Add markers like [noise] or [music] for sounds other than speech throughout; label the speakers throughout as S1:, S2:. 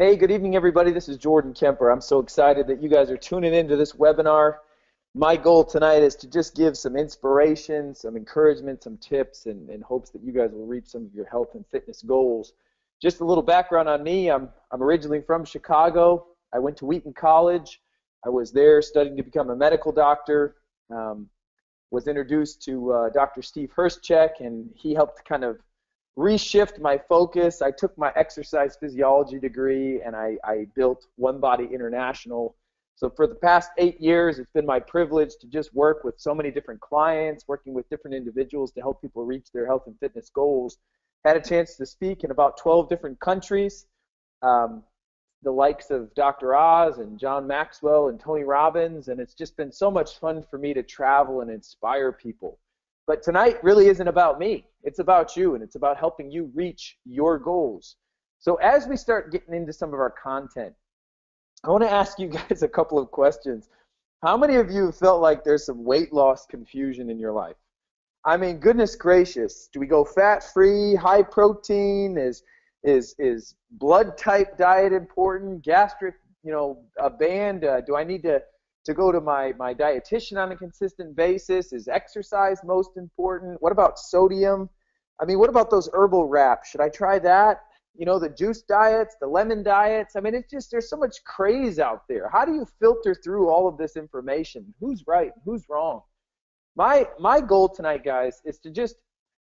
S1: Hey, good evening, everybody. This is Jordan Kemper. I'm so excited that you guys are tuning into this webinar. My goal tonight is to just give some inspiration, some encouragement, some tips, and in hopes that you guys will reach some of your health and fitness goals. Just a little background on me. I'm, I'm originally from Chicago. I went to Wheaton College. I was there studying to become a medical doctor. Um, was introduced to uh, Dr. Steve Hurschek, and he helped kind of reshift my focus. I took my exercise physiology degree and I, I, built One Body International. So for the past eight years, it's been my privilege to just work with so many different clients, working with different individuals to help people reach their health and fitness goals. Had a chance to speak in about 12 different countries. Um, the likes of Dr. Oz and John Maxwell and Tony Robbins, and it's just been so much fun for me to travel and inspire people. But tonight really isn't about me. It's about you, and it's about helping you reach your goals. So as we start getting into some of our content, I want to ask you [laughs] guys a couple of questions. How many of you felt like there's some weight loss confusion in your life? I mean, goodness gracious, do we go fat-free, high protein? Is is is blood type diet important? Gastric, you know, a band? Uh, do I need to to go to my, my dietitian on a consistent basis? Is exercise most important? What about sodium? I mean, what about those herbal wraps? Should I try that? You know, the juice diets, the lemon diets. I mean, it's just there's so much craze out there. How do you filter through all of this information? Who's right? Who's wrong? My my goal tonight, guys, is to just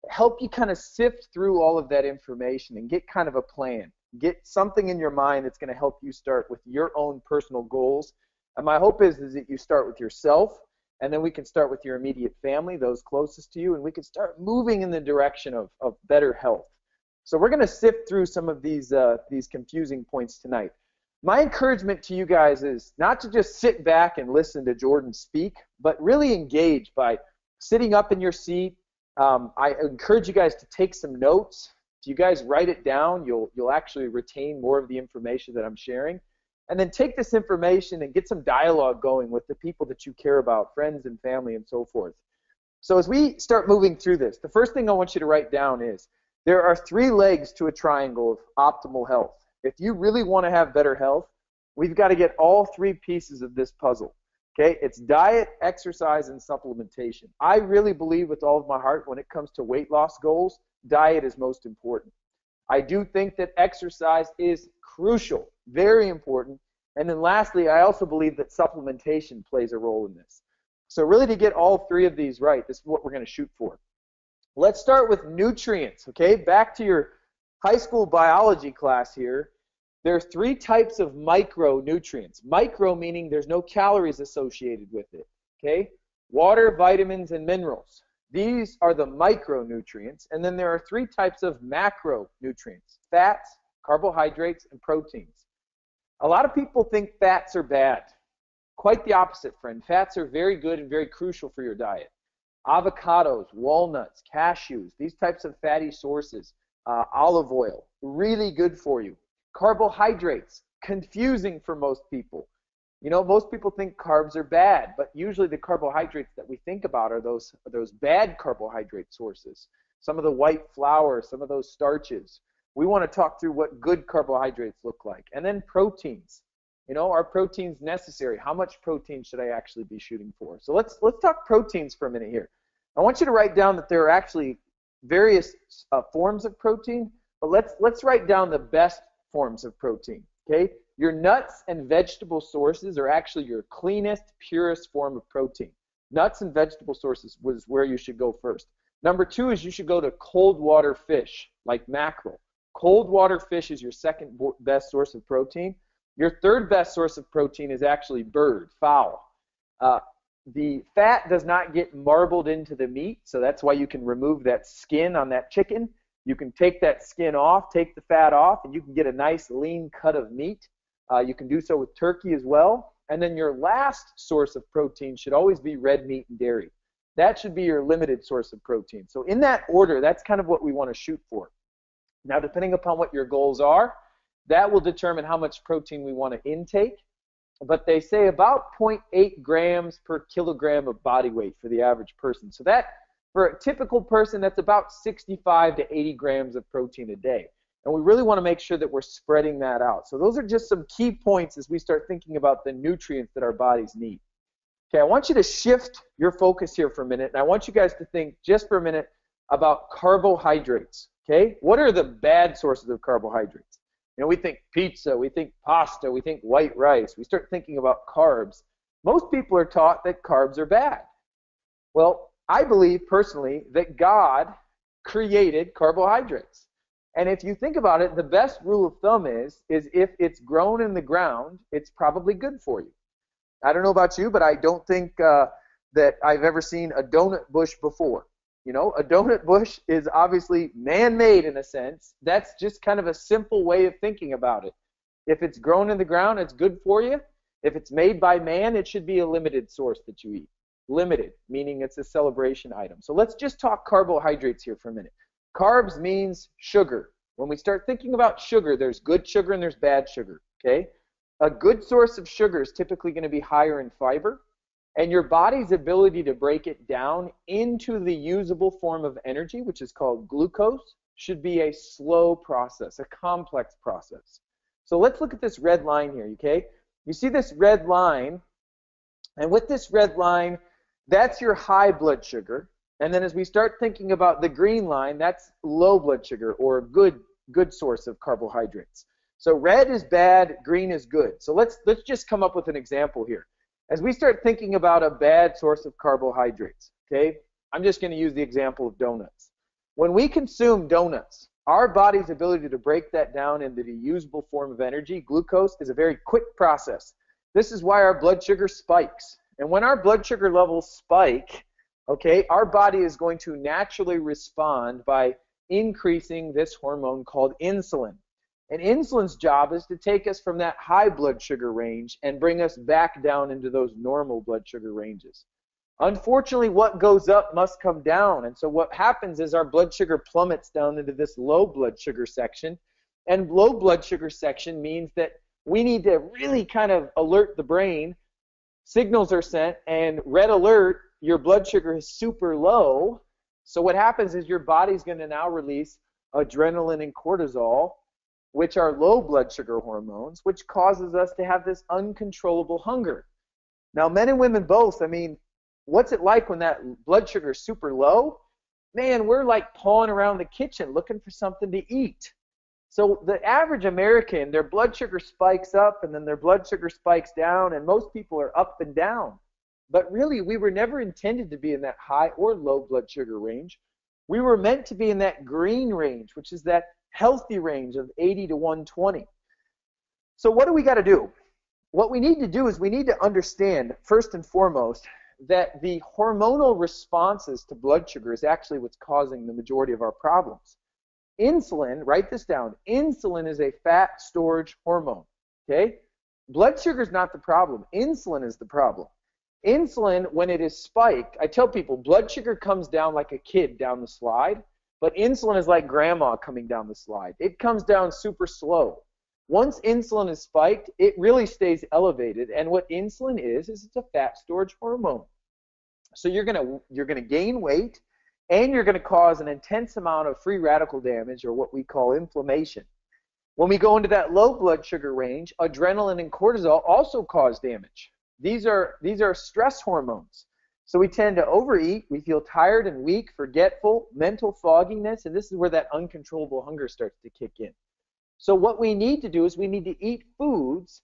S1: help you kind of sift through all of that information and get kind of a plan. Get something in your mind that's going to help you start with your own personal goals and my hope is, is that you start with yourself, and then we can start with your immediate family, those closest to you, and we can start moving in the direction of, of better health. So we're going to sift through some of these uh, these confusing points tonight. My encouragement to you guys is not to just sit back and listen to Jordan speak, but really engage by sitting up in your seat. Um, I encourage you guys to take some notes. If you guys write it down, you'll you'll actually retain more of the information that I'm sharing and then take this information and get some dialogue going with the people that you care about, friends and family and so forth. So as we start moving through this, the first thing I want you to write down is there are three legs to a triangle of optimal health. If you really want to have better health, we've got to get all three pieces of this puzzle. Okay, it's diet, exercise, and supplementation. I really believe with all of my heart when it comes to weight loss goals, diet is most important. I do think that exercise is crucial, very important. And then lastly, I also believe that supplementation plays a role in this. So really to get all three of these right, this is what we're going to shoot for. Let's start with nutrients, okay? Back to your high school biology class here. There are three types of micronutrients. Micro meaning there's no calories associated with it, okay? Water, vitamins, and minerals. These are the micronutrients. And then there are three types of macronutrients fats, carbohydrates, and proteins. A lot of people think fats are bad. Quite the opposite, friend. Fats are very good and very crucial for your diet. Avocados, walnuts, cashews, these types of fatty sources, uh, olive oil, really good for you. Carbohydrates, confusing for most people. You know, most people think carbs are bad, but usually the carbohydrates that we think about are those are those bad carbohydrate sources. Some of the white flour, some of those starches. We want to talk through what good carbohydrates look like. And then proteins. You know, are proteins necessary? How much protein should I actually be shooting for? So let's let's talk proteins for a minute here. I want you to write down that there are actually various uh, forms of protein, but let's let's write down the best forms of protein. Okay, your nuts and vegetable sources are actually your cleanest, purest form of protein. Nuts and vegetable sources was where you should go first. Number two is you should go to cold water fish, like mackerel. Cold water fish is your second best source of protein. Your third best source of protein is actually bird, fowl. Uh, the fat does not get marbled into the meat, so that's why you can remove that skin on that chicken. You can take that skin off, take the fat off, and you can get a nice lean cut of meat. Uh, you can do so with turkey as well. And then your last source of protein should always be red meat and dairy. That should be your limited source of protein. So in that order, that's kind of what we want to shoot for. Now, depending upon what your goals are, that will determine how much protein we want to intake. But they say about 0.8 grams per kilogram of body weight for the average person. So that, for a typical person, that's about 65 to 80 grams of protein a day. And we really want to make sure that we're spreading that out. So those are just some key points as we start thinking about the nutrients that our bodies need. Okay, I want you to shift your focus here for a minute, and I want you guys to think just for a minute about carbohydrates. Okay, what are the bad sources of carbohydrates? You know, we think pizza, we think pasta, we think white rice. We start thinking about carbs. Most people are taught that carbs are bad. Well, I believe personally that God created carbohydrates. And if you think about it, the best rule of thumb is is if it's grown in the ground, it's probably good for you. I don't know about you, but I don't think uh, that I've ever seen a donut bush before. You know, a donut bush is obviously man-made in a sense. That's just kind of a simple way of thinking about it. If it's grown in the ground, it's good for you. If it's made by man, it should be a limited source that you eat. Limited, meaning it's a celebration item. So let's just talk carbohydrates here for a minute. Carbs means sugar. When we start thinking about sugar, there's good sugar and there's bad sugar. Okay? A good source of sugar is typically going to be higher in fiber, and your body's ability to break it down into the usable form of energy, which is called glucose, should be a slow process, a complex process. So let's look at this red line here, okay? You see this red line, and with this red line, that's your high blood sugar. And then as we start thinking about the green line, that's low blood sugar or a good good source of carbohydrates. So red is bad, green is good. So let's let's just come up with an example here. As we start thinking about a bad source of carbohydrates, okay? I'm just going to use the example of donuts. When we consume donuts, our body's ability to break that down into the usable form of energy, glucose, is a very quick process. This is why our blood sugar spikes. And when our blood sugar levels spike, okay, our body is going to naturally respond by increasing this hormone called insulin. And insulin's job is to take us from that high blood sugar range and bring us back down into those normal blood sugar ranges. Unfortunately, what goes up must come down. And so what happens is our blood sugar plummets down into this low blood sugar section. And low blood sugar section means that we need to really kind of alert the brain. Signals are sent, and red alert, your blood sugar is super low. So what happens is your body's going to now release adrenaline and cortisol, which are low blood sugar hormones, which causes us to have this uncontrollable hunger. Now, men and women both, I mean, what's it like when that blood sugar is super low? Man, we're like pawing around the kitchen looking for something to eat. So the average American, their blood sugar spikes up and then their blood sugar spikes down, and most people are up and down. But really, we were never intended to be in that high or low blood sugar range. We were meant to be in that green range, which is that healthy range of 80 to 120. So what do we got to do? What we need to do is we need to understand, first and foremost, that the hormonal responses to blood sugar is actually what's causing the majority of our problems. Insulin, write this down, insulin is a fat storage hormone. Okay? Blood sugar is not the problem. Insulin is the problem. Insulin, when it is spiked, I tell people blood sugar comes down like a kid down the slide, but insulin is like grandma coming down the slide. It comes down super slow. Once insulin is spiked, it really stays elevated. And what insulin is is it's a fat storage hormone. So you're gonna you're gonna gain weight, and you're gonna cause an intense amount of free radical damage, or what we call inflammation. When we go into that low blood sugar range, adrenaline and cortisol also cause damage. These are these are stress hormones. So we tend to overeat, we feel tired and weak, forgetful, mental fogginess, and this is where that uncontrollable hunger starts to kick in. So what we need to do is we need to eat foods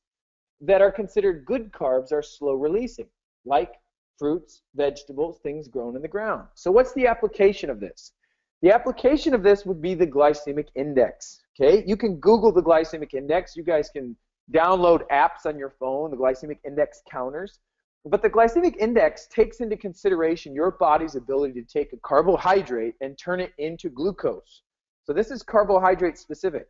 S1: that are considered good carbs are slow releasing, like fruits, vegetables, things grown in the ground. So what's the application of this? The application of this would be the glycemic index. Okay, you can Google the glycemic index. You guys can download apps on your phone, the glycemic index counters. But the glycemic index takes into consideration your body's ability to take a carbohydrate and turn it into glucose. So this is carbohydrate specific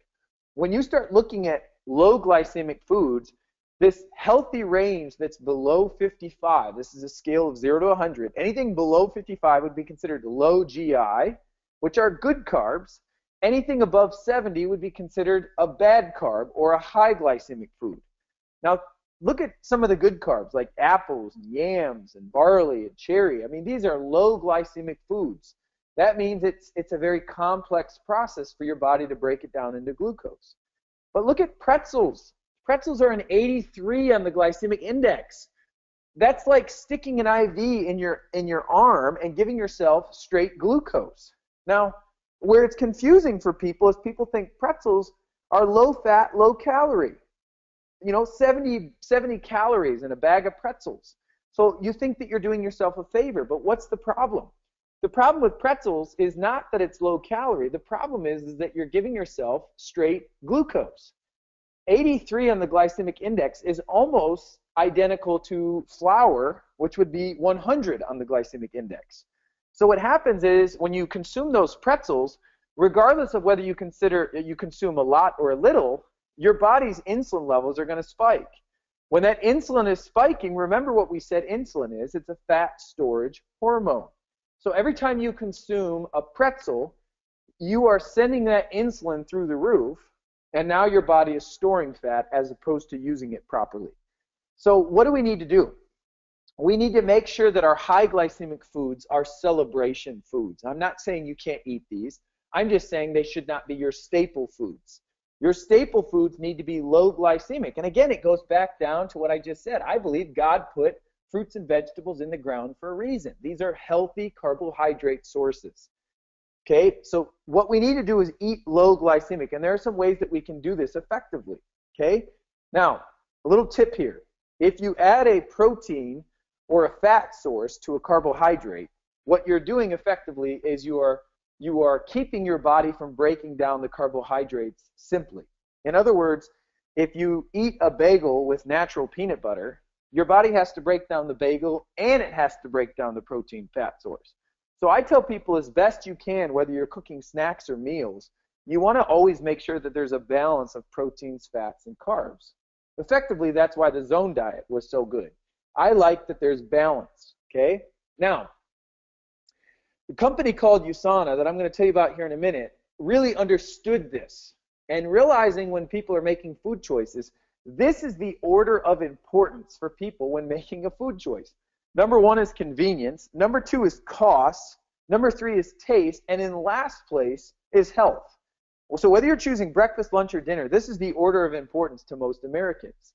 S1: when you start looking at low glycemic foods, this healthy range that's below 55, this is a scale of 0 to 100, anything below 55 would be considered low GI, which are good carbs. Anything above 70 would be considered a bad carb or a high glycemic food. Now, look at some of the good carbs like apples, and yams, and barley, and cherry. I mean, these are low glycemic foods. That means it's, it's a very complex process for your body to break it down into glucose. But look at pretzels. Pretzels are an 83 on the glycemic index. That's like sticking an IV in your in your arm and giving yourself straight glucose. Now, where it's confusing for people is people think pretzels are low fat, low calorie. You know, 70, 70 calories in a bag of pretzels. So you think that you're doing yourself a favor, but what's the problem? The problem with pretzels is not that it's low calorie. The problem is, is that you're giving yourself straight glucose. 83 on the glycemic index is almost identical to flour, which would be 100 on the glycemic index. So what happens is when you consume those pretzels, regardless of whether you consider you consume a lot or a little, your body's insulin levels are going to spike. When that insulin is spiking, remember what we said insulin is, it's a fat storage hormone. So every time you consume a pretzel, you are sending that insulin through the roof, and now your body is storing fat as opposed to using it properly. So what do we need to do? we need to make sure that our high glycemic foods are celebration foods. I'm not saying you can't eat these. I'm just saying they should not be your staple foods. Your staple foods need to be low glycemic. And again, it goes back down to what I just said. I believe God put fruits and vegetables in the ground for a reason. These are healthy carbohydrate sources. Okay, so what we need to do is eat low glycemic, and there are some ways that we can do this effectively. Okay, now a little tip here: if you add a protein or a fat source to a carbohydrate, what you're doing effectively is you are you are keeping your body from breaking down the carbohydrates simply. In other words, if you eat a bagel with natural peanut butter, your body has to break down the bagel and it has to break down the protein fat source. So I tell people as best you can, whether you're cooking snacks or meals, you want to always make sure that there's a balance of proteins, fats, and carbs. Effectively, that's why the zone diet was so good. I like that there's balance. Okay? Now, the company called USANA that I'm going to tell you about here in a minute really understood this and realizing when people are making food choices, this is the order of importance for people when making a food choice. Number one is convenience. Number two is cost. Number three is taste. And in last place is health. So whether you're choosing breakfast, lunch, or dinner, this is the order of importance to most Americans.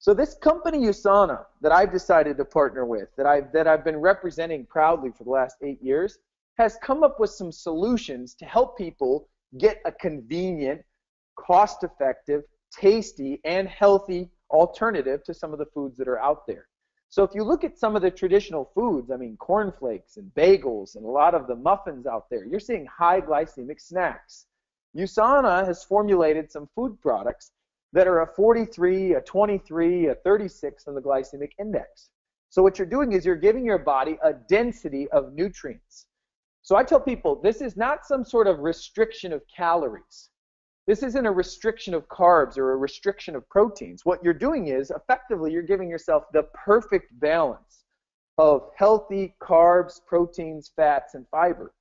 S1: So this company USANA that I've decided to partner with, that I've that I've been representing proudly for the last eight years, has come up with some solutions to help people get a convenient, cost-effective, tasty, and healthy alternative to some of the foods that are out there. So if you look at some of the traditional foods, I mean cornflakes and bagels and a lot of the muffins out there, you're seeing high glycemic snacks. USANA has formulated some food products that are a 43, a 23, a 36 on the glycemic index. So what you're doing is you're giving your body a density of nutrients. So I tell people this is not some sort of restriction of calories. This isn't a restriction of carbs or a restriction of proteins. What you're doing is effectively you're giving yourself the perfect balance of healthy carbs, proteins, fats, and fiber.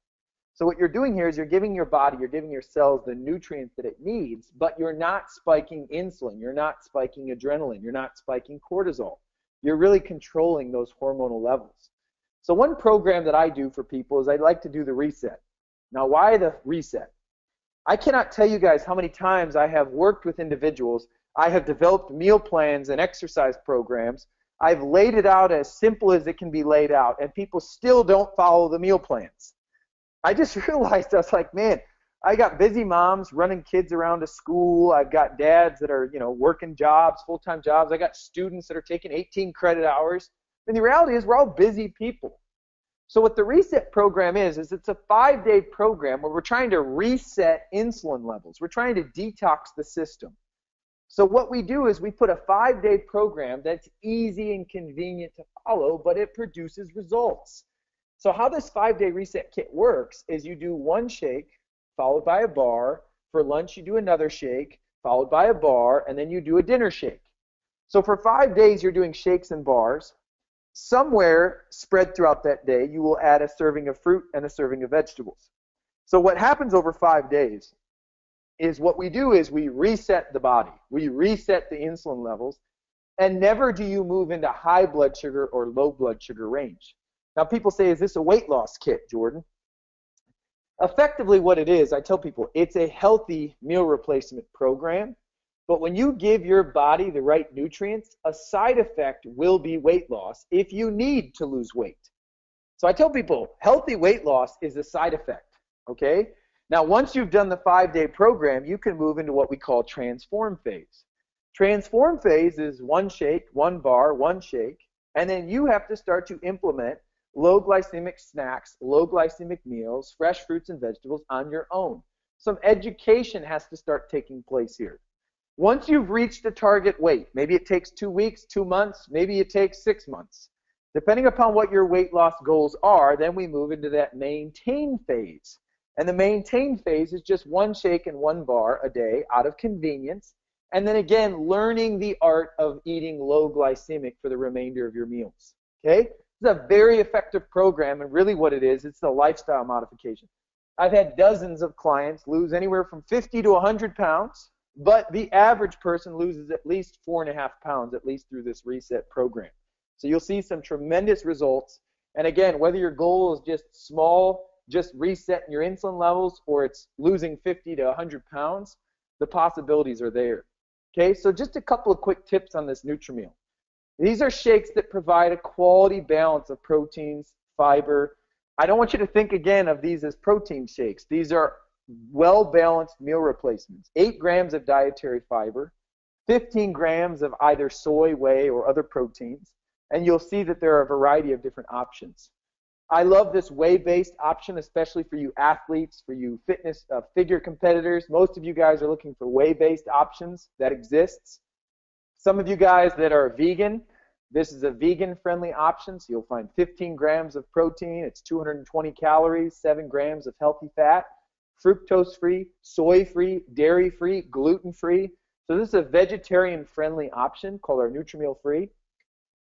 S1: So what you're doing here is you're giving your body, you're giving your cells the nutrients that it needs, but you're not spiking insulin, you're not spiking adrenaline, you're not spiking cortisol. You're really controlling those hormonal levels. So one program that I do for people is I like to do the reset. Now why the reset? I cannot tell you guys how many times I have worked with individuals. I have developed meal plans and exercise programs. I've laid it out as simple as it can be laid out, and people still don't follow the meal plans. I just [laughs] realized I was like, man, I got busy moms running kids around to school. I've got dads that are, you know, working jobs, full-time jobs. I got students that are taking 18 credit hours. And the reality is we're all busy people. So what the reset program is is it's a 5-day program where we're trying to reset insulin levels. We're trying to detox the system. So what we do is we put a 5-day program that's easy and convenient to follow, but it produces results. So how this five-day reset kit works is you do one shake followed by a bar. For lunch, you do another shake followed by a bar, and then you do a dinner shake. So for five days, you're doing shakes and bars. Somewhere spread throughout that day, you will add a serving of fruit and a serving of vegetables. So what happens over five days is what we do is we reset the body. We reset the insulin levels, and never do you move into high blood sugar or low blood sugar range. Now, people say, is this a weight loss kit, Jordan? effectively what it is, I tell people, it's a healthy meal replacement program. But when you give your body the right nutrients, a side effect will be weight loss if you need to lose weight. So I tell people, healthy weight loss is a side effect, okay? Now, once you've done the five-day program, you can move into what we call transform phase. Transform phase is one shake, one bar, one shake, and then you have to start to implement low glycemic snacks, low glycemic meals, fresh fruits and vegetables on your own. Some education has to start taking place here. Once you've reached a target weight, maybe it takes two weeks, two months, maybe it takes six months. Depending upon what your weight loss goals are, then we move into that maintain phase. And the maintain phase is just one shake and one bar a day out of convenience. And then again, learning the art of eating low glycemic for the remainder of your meals. Okay? It's a very effective program, and really what it is, it's a lifestyle modification. I've had dozens of clients lose anywhere from 50 to 100 pounds, but the average person loses at least four and a half pounds, at least through this reset program. So you'll see some tremendous results. And again, whether your goal is just small, just resetting your insulin levels, or it's losing 50 to 100 pounds, the possibilities are there. Okay, so just a couple of quick tips on this NutriMeal. These are shakes that provide a quality balance of proteins, fiber. I don't want you to think again of these as protein shakes. These are well balanced meal replacements. 8 grams of dietary fiber, 15 grams of either soy, whey, or other proteins, and you'll see that there are a variety of different options. I love this whey-based option, especially for you athletes, for you fitness uh, figure competitors. Most of you guys are looking for whey-based options that exists. Some of you guys that are vegan, this is a vegan-friendly option, so you'll find 15 grams of protein, it's 220 calories, 7 grams of healthy fat, fructose-free, soy-free, dairy-free, gluten-free. So this is a vegetarian-friendly option called our NutriMeal Free.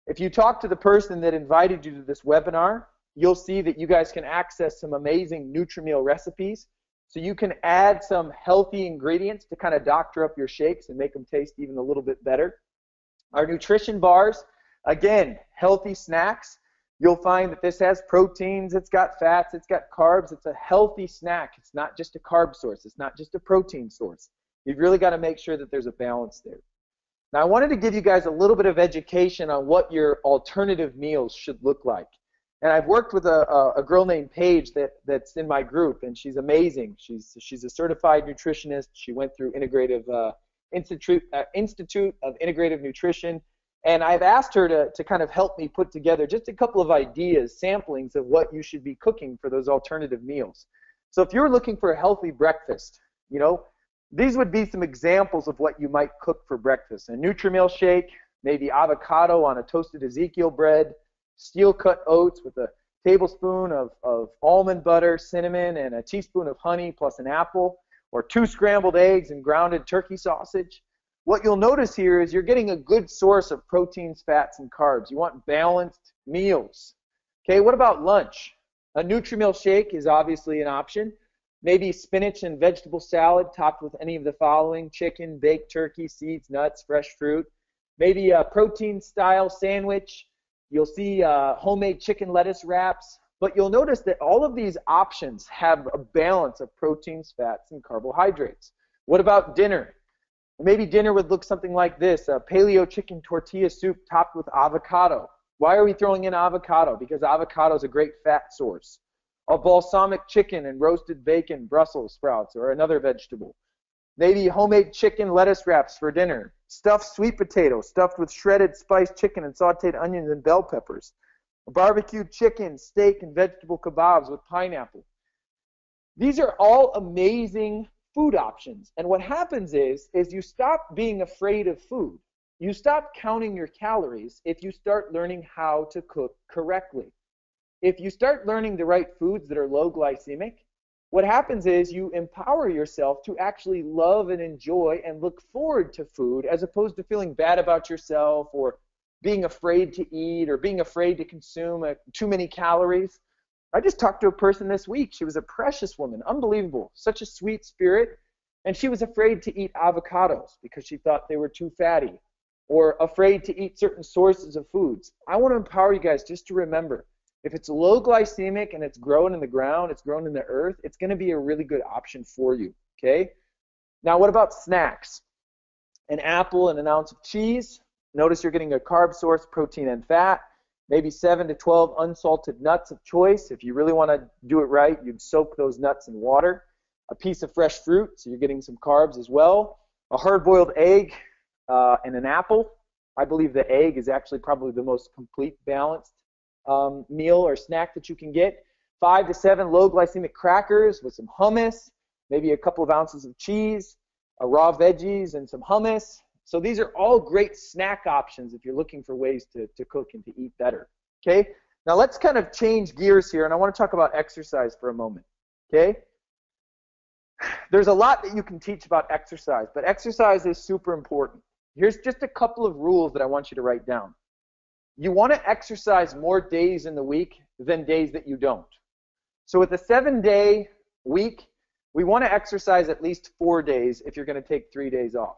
S1: If you talk to the person that invited you to this webinar, you'll see that you guys can access some amazing NutriMeal recipes. So you can add some healthy ingredients to kind of doctor up your shakes and make them taste even a little bit better. Our nutrition bars, again, healthy snacks. You'll find that this has proteins, it's got fats, it's got carbs. It's a healthy snack. It's not just a carb source, it's not just a protein source. You've really got to make sure that there's a balance there. Now, I wanted to give you guys a little bit of education on what your alternative meals should look like. And I've worked with a, a, a girl named Paige that, that's in my group, and she's amazing. She's, she's a certified nutritionist. She went through Integrative uh, Institute, uh, Institute of Integrative Nutrition. And I've asked her to, to kind of help me put together just a couple of ideas, samplings of what you should be cooking for those alternative meals. So if you're looking for a healthy breakfast, you know, these would be some examples of what you might cook for breakfast. A NutriMeal shake, maybe avocado on a toasted Ezekiel bread, steel cut oats with a tablespoon of, of almond butter, cinnamon, and a teaspoon of honey plus an apple, or two scrambled eggs and grounded turkey sausage. What you'll notice here is you're getting a good source of proteins, fats, and carbs. You want balanced meals. Okay, what about lunch? A NutriMeal shake is obviously an option. Maybe spinach and vegetable salad topped with any of the following chicken, baked turkey, seeds, nuts, fresh fruit. Maybe a protein style sandwich. You'll see uh, homemade chicken lettuce wraps. But you'll notice that all of these options have a balance of proteins, fats, and carbohydrates. What about dinner? Maybe dinner would look something like this a paleo chicken tortilla soup topped with avocado. Why are we throwing in avocado? Because avocado is a great fat source a balsamic chicken and roasted bacon, Brussels sprouts, or another vegetable. Maybe homemade chicken lettuce wraps for dinner. Stuffed sweet potato, stuffed with shredded spiced chicken and sauteed onions and bell peppers. Barbecued chicken, steak, and vegetable kebabs with pineapple. These are all amazing food options. And what happens is, is you stop being afraid of food. You stop counting your calories if you start learning how to cook correctly if you start learning the right foods that are low glycemic, what happens is you empower yourself to actually love and enjoy and look forward to food as opposed to feeling bad about yourself or being afraid to eat or being afraid to consume a, too many calories. I just talked to a person this week. She was a precious woman, unbelievable, such a sweet spirit, and she was afraid to eat avocados because she thought they were too fatty or afraid to eat certain sources of foods. I want to empower you guys just to remember If it's low glycemic and it's grown in the ground, it's grown in the earth, it's going to be a really good option for you. Okay. Now, what about snacks? An apple and an ounce of cheese. Notice you're getting a carb source, protein and fat. Maybe 7 to 12 unsalted nuts of choice. If you really want to do it right, you'd soak those nuts in water. A piece of fresh fruit, so you're getting some carbs as well. A hard-boiled egg uh, and an apple. I believe the egg is actually probably the most complete balanced um, meal or snack that you can get. Five to seven low glycemic crackers with some hummus, maybe a couple of ounces of cheese, a raw veggies, and some hummus. So these are all great snack options if you're looking for ways to, to cook and to eat better. Okay? Now let's kind of change gears here, and I want to talk about exercise for a moment. Okay? There's a lot that you can teach about exercise, but exercise is super important. Here's just a couple of rules that I want you to write down. You want to exercise more days in the week than days that you don't. So with a seven day week, we want to exercise at least four days if you're going to take three days off.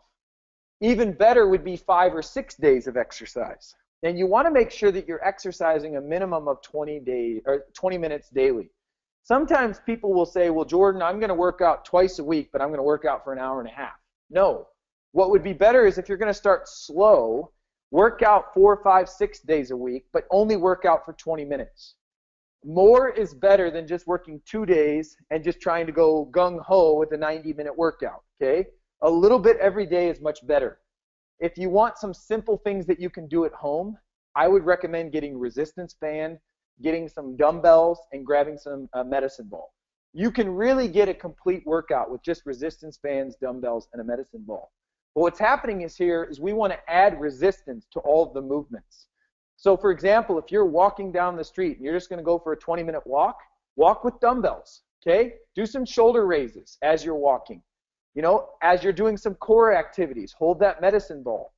S1: Even better would be five or six days of exercise. And you want to make sure that you're exercising a minimum of 20 days or 20 minutes daily. Sometimes people will say, "Well, Jordan, I'm going to work out twice a week, but I'm going to work out for an hour and a half." No. What would be better is if you're going to start slow Work out four, five, six days a week, but only work out for 20 minutes. More is better than just working two days and just trying to go gung ho with a 90 minute workout. Okay? A little bit every day is much better. If you want some simple things that you can do at home, I would recommend getting resistance band, getting some dumbbells, and grabbing some uh, medicine ball. You can really get a complete workout with just resistance bands, dumbbells, and a medicine ball. But what's happening is here is we want to add resistance to all of the movements. So for example, if you're walking down the street and you're just going to go for a 20 minute walk, walk with dumbbells, okay? Do some shoulder raises as you're walking. You know, as you're doing some core activities, hold that medicine ball.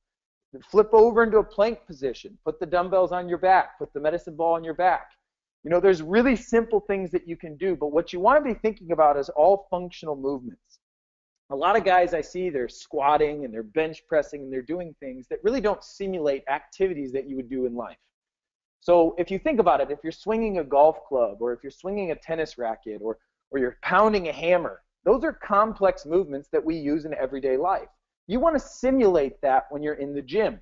S1: Flip over into a plank position. Put the dumbbells on your back. Put the medicine ball on your back. You know, there's really simple things that you can do, but what you want to be thinking about is all functional movements a lot of guys I see, they're squatting and they're bench pressing and they're doing things that really don't simulate activities that you would do in life. So if you think about it, if you're swinging a golf club or if you're swinging a tennis racket or, or you're pounding a hammer, those are complex movements that we use in everyday life. You want to simulate that when you're in the gym.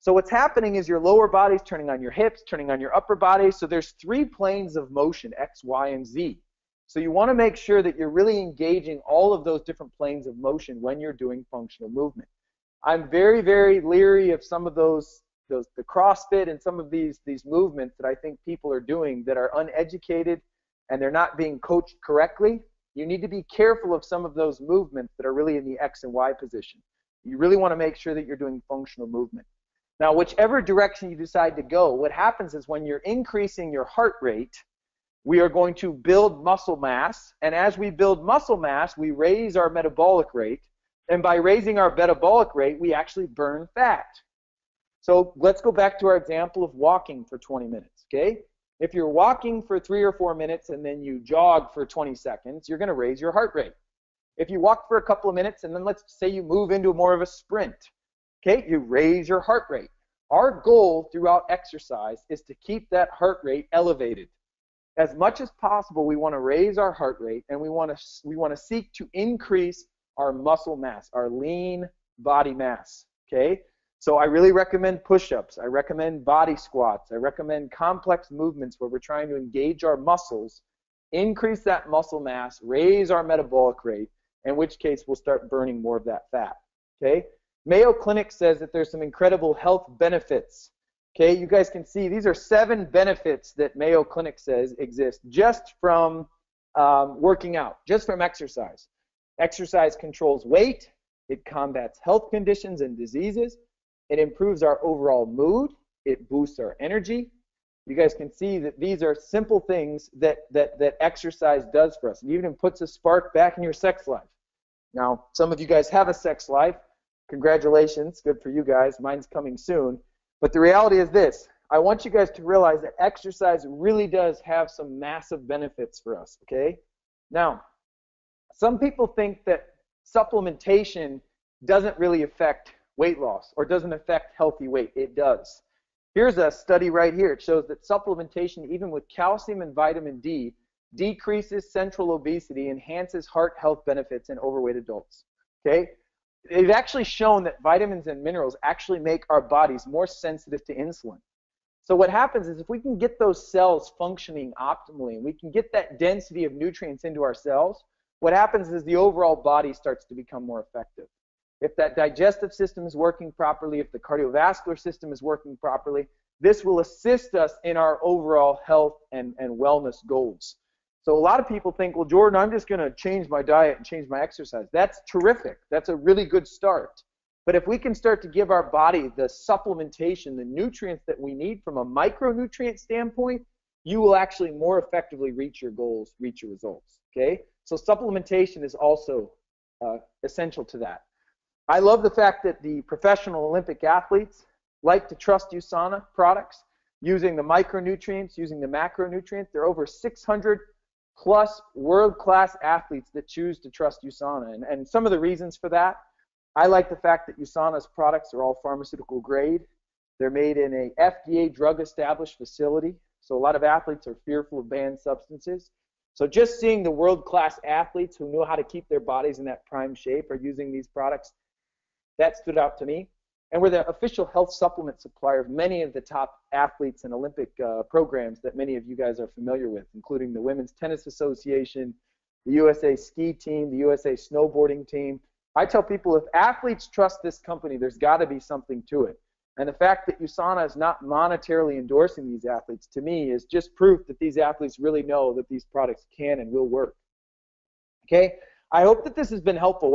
S1: So what's happening is your lower body's turning on your hips, turning on your upper body. So there's three planes of motion, X, Y, and Z. So you want to make sure that you're really engaging all of those different planes of motion when you're doing functional movement. I'm very, very leery of some of those, those the CrossFit and some of these these movements that I think people are doing that are uneducated and they're not being coached correctly. You need to be careful of some of those movements that are really in the X and Y position. You really want to make sure that you're doing functional movement. Now, whichever direction you decide to go, what happens is when you're increasing your heart rate, we are going to build muscle mass. And as we build muscle mass, we raise our metabolic rate. And by raising our metabolic rate, we actually burn fat. So let's go back to our example of walking for 20 minutes, okay? If you're walking for three or four minutes and then you jog for 20 seconds, you're going to raise your heart rate. If you walk for a couple of minutes and then let's say you move into more of a sprint, okay, you raise your heart rate. Our goal throughout exercise is to keep that heart rate elevated as much as possible, we want to raise our heart rate and we want to we want to seek to increase our muscle mass, our lean body mass. Okay? So I really recommend push-ups. I recommend body squats. I recommend complex movements where we're trying to engage our muscles, increase that muscle mass, raise our metabolic rate, in which case we'll start burning more of that fat. Okay? Mayo Clinic says that there's some incredible health benefits Okay, you guys can see these are seven benefits that Mayo Clinic says exist just from um, working out, just from exercise. Exercise controls weight, it combats health conditions and diseases, it improves our overall mood, it boosts our energy. You guys can see that these are simple things that, that, that exercise does for us. It even puts a spark back in your sex life. Now, some of you guys have a sex life. Congratulations, good for you guys. Mine's coming soon. But the reality is this I want you guys to realize that exercise really does have some massive benefits for us, okay? Now, some people think that supplementation doesn't really affect weight loss or doesn't affect healthy weight. It does. Here's a study right here. It shows that supplementation, even with calcium and vitamin D, decreases central obesity, enhances heart health benefits in overweight adults. Okay? They've actually shown that vitamins and minerals actually make our bodies more sensitive to insulin. So what happens is if we can get those cells functioning optimally and we can get that density of nutrients into our cells, what happens is the overall body starts to become more effective. If that digestive system is working properly, if the cardiovascular system is working properly, this will assist us in our overall health and, and wellness goals. So a lot of people think, well, Jordan, I'm just going to change my diet and change my exercise. That's terrific. That's a really good start. But if we can start to give our body the supplementation, the nutrients that we need from a micronutrient standpoint, you will actually more effectively reach your goals, reach your results. Okay? So supplementation is also uh, essential to that. I love the fact that the professional Olympic athletes like to trust USANA products using the micronutrients, using the macronutrients. There are over 600 plus world-class athletes that choose to trust USANA. And, and some of the reasons for that I like the fact that USANA's products are all pharmaceutical grade. They're made in a FDA drug established facility. So a lot of athletes are fearful of banned substances. So just seeing the world-class athletes who know how to keep their bodies in that prime shape are using these products, that stood out to me. And we're the official health supplement supplier of many of the top athletes and Olympic uh, programs that many of you guys are familiar with, including the Women's Tennis Association, the USA Ski Team, the USA Snowboarding Team, I tell people if athletes trust this company, there's got to be something to it. And the fact that USANA is not monetarily endorsing these athletes, to me, is just proof that these athletes really know that these products can and will work. Okay? I hope that this has been helpful.